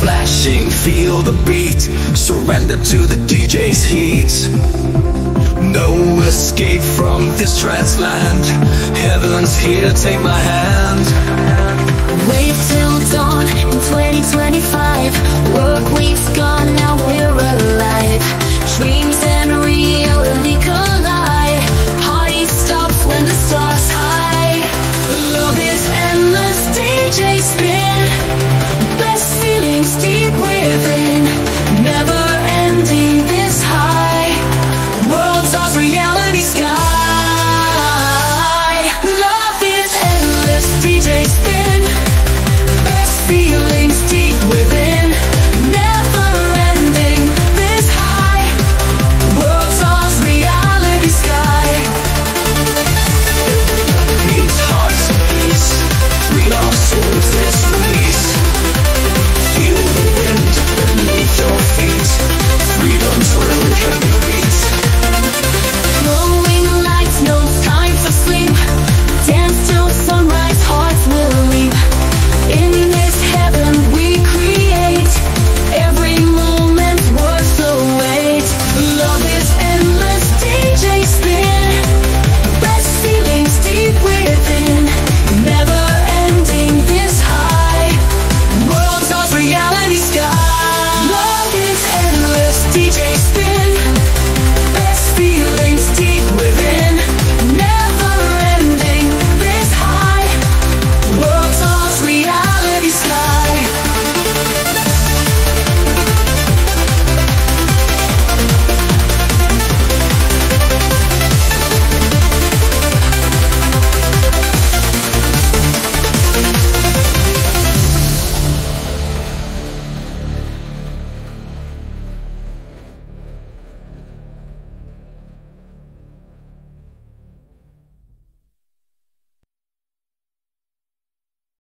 flashing, feel the beat. Surrender to the DJ's heat. No escape from this trance land. Heaven's here, take my hand. Wait till dawn in 2025 Work week's gone, now we're alive. Dreams and reality collide. Party stops when the stars high. Love is endless, DJ spin.